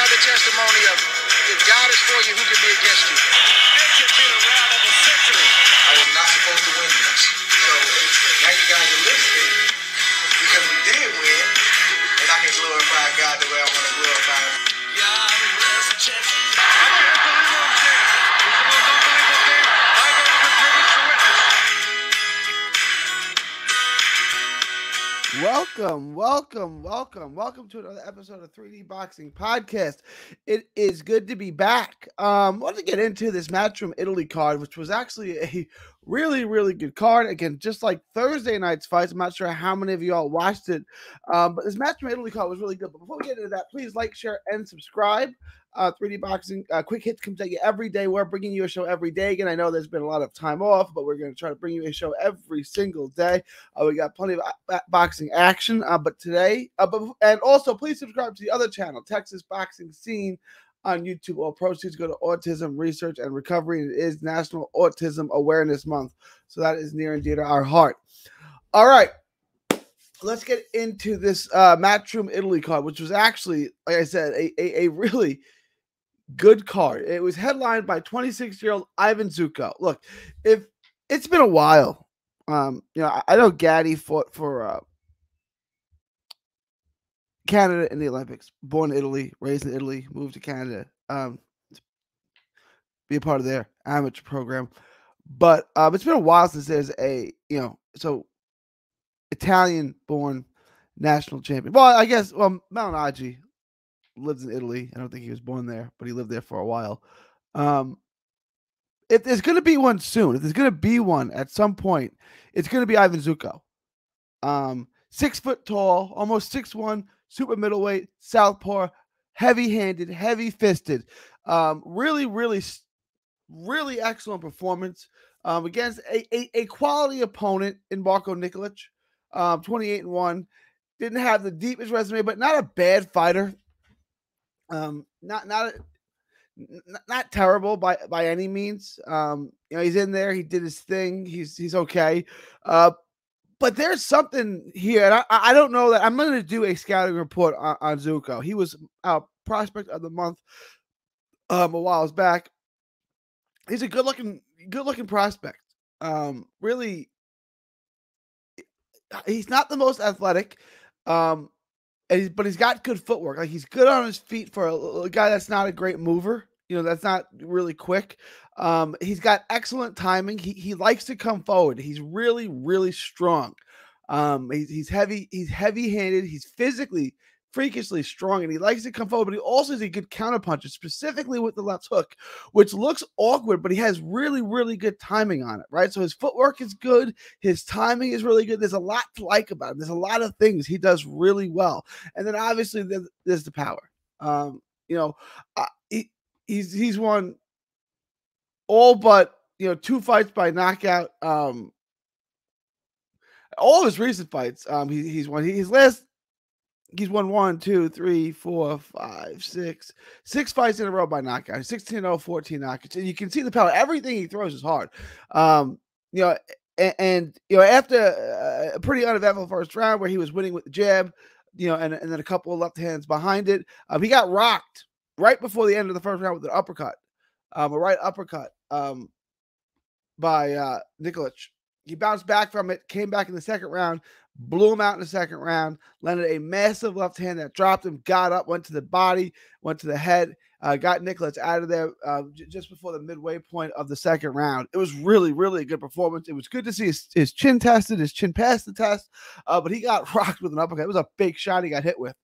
another testimony of if God is for you, who can be against you? It be the round of the Welcome, welcome, welcome, welcome to another episode of 3D Boxing Podcast. It is good to be back. Um, want to get into this Matchroom Italy card, which was actually a really, really good card. Again, just like Thursday night's fights. I'm not sure how many of y'all watched it, um, but this Matchroom Italy card was really good. But before we get into that, please like, share, and subscribe. Uh, 3D Boxing uh, Quick Hits comes at you every day. We're bringing you a show every day. Again, I know there's been a lot of time off, but we're going to try to bring you a show every single day. Uh, we got plenty of uh, boxing action, uh, but today, uh, but, and also please subscribe to the other channel, Texas Boxing Scene on YouTube. All proceeds go to Autism Research and Recovery. It is National Autism Awareness Month, so that is near and dear to our heart. All right, let's get into this uh, Matchroom Italy card, which was actually, like I said, a, a, a really good card. It was headlined by 26 year old Ivan Zucco. Look, if it's been a while, um, you know, I, I know Gatti fought for uh, Canada in the Olympics. Born in Italy, raised in Italy, moved to Canada, um, to be a part of their amateur program. But um, it's been a while since there's a you know so Italian born national champion. Well, I guess well Malignaggi lives in Italy. I don't think he was born there, but he lived there for a while. Um, if there's going to be one soon, if there's going to be one at some point, it's going to be Ivan Zucco. Um, six foot tall, almost six one, super middleweight, southpaw, heavy handed, heavy fisted. Um, really, really, really excellent performance um, against a, a, a quality opponent in Marko Nikolic. Um, 28 and 1. Didn't have the deepest resume, but not a bad fighter. Um, not not a, n- n- not terrible by by any means. Um, you know, he's in there, he did his thing, he's he's okay. Uh, but there's something here, and I, I I don't know that I'm going to do a scouting report on, on Zucco. He was a prospect of the month um, a while back. He's a good looking, good looking prospect. Um, really, he's not the most athletic, um, and he's, but he's got good footwork. Like he's good on his feet for a, a guy that's not a great mover. You know, that's not really quick. Um, he's got excellent timing. He he likes to come forward. He's really really strong. Um, he's, he's heavy. He's heavy handed. He's physically freakishly strong, and he likes to come forward. But he also is a good counterpuncher, specifically with the left hook, which looks awkward, but he has really really good timing on it. Right, so his footwork is good. His timing is really good. There's a lot to like about him. There's a lot of things he does really well, and then obviously there's, the power. Um, you know, uh, he, he's he's won all but you know two fights by knockout. Um, all of his recent fights, um, he, he's won. His last, he's won one, two, three, four, five, six, six fights in a row by knockout. 16 0, 14 knockouts. And you can see the power. Everything he throws is hard. Um, you know, and, and you know, after uh, a pretty uneventful first round where he was winning with the jab, you know, and, and then a couple of left hands behind it, um, he got rocked right before the end of the first round with an uppercut, um, a right uppercut um, by uh, Nikolic. He bounced back from it, came back in the second round, blew him out in the second round, landed a massive left hand that dropped him, got up, went to the body, went to the head, uh, got Nikolic out of there uh, j- just before the midway point of the second round. It was really, really a good performance. It was good to see his, his chin tested, his chin passed the test, uh, but he got rocked with an uppercut. It was a big shot he got hit with.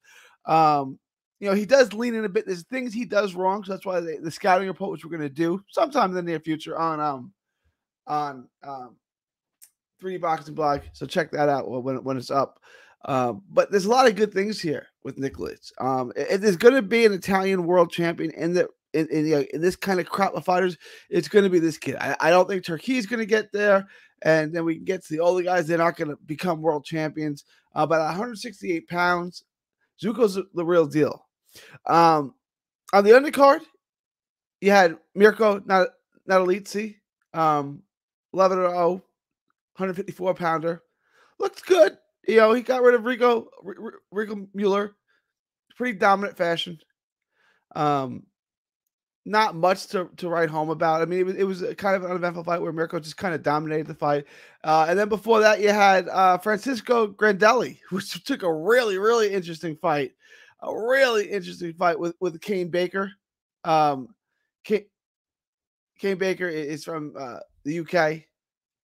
Um, you know, he does lean in a bit. There's things he does wrong, so that's why the, the scouting report, which we're going to do sometime in the near future on um on um 3D boxing blog. So check that out when when it's up. Um, but there's a lot of good things here with Nicholas. Um, there's going to be an Italian world champion in the in, in, you know, in this kind of crop of fighters, it's going to be this kid. I, I don't think Turchi's going to get there, and then we can get to the older guys. They're not going to become world champions. Uh, but 168 pounds, Zucco's the real deal. Um, on the undercard, you had Mirko not Natalizi, um, 11 0, 154 pounder. Looks good. You know, he got rid of Rico R- Rico Mueller, pretty dominant fashion. Um, not much to, to write home about. I mean, it was it was kind of an uneventful fight where Mirko just kind of dominated the fight. Uh, and then before that, you had uh, Francisco Grandelli, which took a really really interesting fight, a really interesting fight with with Kane Baker. Um, Kane, Cain Baker is from uh, the UK.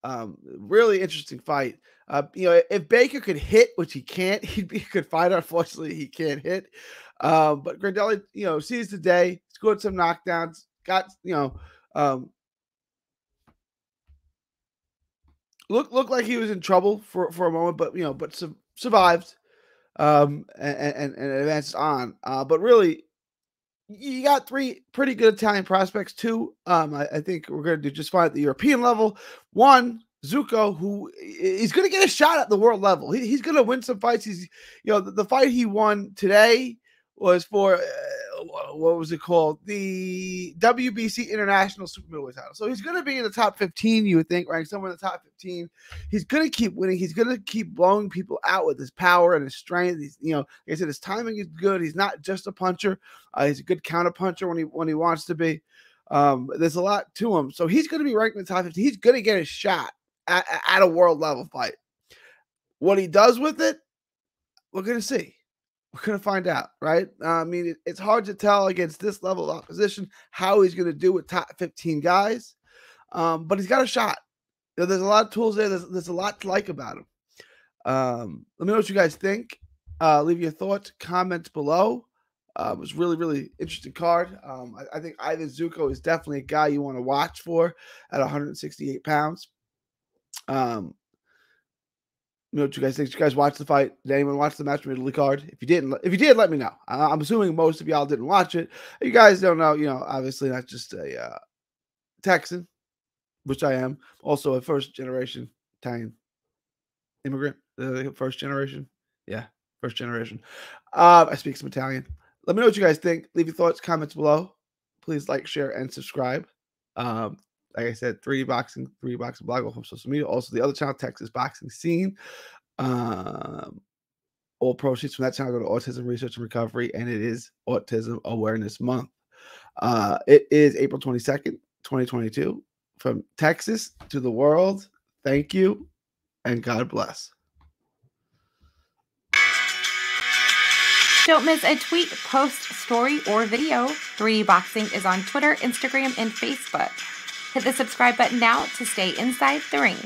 Um, really interesting fight. Uh, you know, if Baker could hit, which he can't, he'd be a good fighter. Unfortunately, he can't hit. Um, but Grandelli, you know, sees the day, scored some knockdowns, got you know, um, looked looked like he was in trouble for for a moment, but you know, but su- survived, um, and and, and advanced on. Uh, but really, you got three pretty good Italian prospects too. Um, I, I think we're going to do just fine at the European level. One, Zucco, who he's going to get a shot at the world level. He, he's going to win some fights. He's, you know, the, the fight he won today was for uh, what was it called? The WBC International Super Middleweight title. So he's going to be in the top 15, you would think, ranked somewhere in the top 15. He's going to keep winning. He's going to keep blowing people out with his power and his strength. He's, you know, like I said, his timing is good. He's not just a puncher. Uh, he's a good counter puncher when he when he wants to be. Um, there's a lot to him. So he's going to be ranked in the top 15. He's going to get a shot at, at a world level fight. What he does with it, we're going to see. We're going to find out, right? Uh, I mean, it, it's hard to tell against this level of opposition how he's going to do with top 15 guys, um, but he's got a shot. You know, there's a lot of tools there. There's, there's a lot to like about him. Um, let me know what you guys think. Uh, leave your thoughts, comments below. Uh, it was really, really interesting card. Um, I, I, think Ivan Zucco is definitely a guy you want to watch for at 168 pounds. Um, you know what you guys think? Did you guys watch the fight? Did anyone watch the Matchroom Italy card? If you didn't, if you did, let me know. I'm assuming most of y'all didn't watch it. You guys don't know, you know, obviously not just a uh, Texan, which I am, also a first generation Italian immigrant, uh, first generation. Yeah, first generation. Uh, I speak some Italian. Let me know what you guys think. Leave your thoughts, comments below. Please like, share, and subscribe. Um, like I said, 3D boxing, 3D boxing blog on social media. Also, the other channel, Texas Boxing Scene. Um, all proceeds from that channel go to Autism Research and Recovery, and it is Autism Awareness Month. Uh, it is April 22nd, 2022. From Texas to the world, thank you and God bless. Don't miss a tweet, post, story, or video. 3D Boxing is on Twitter, Instagram, and Facebook. Hit the subscribe button now to stay inside the ring.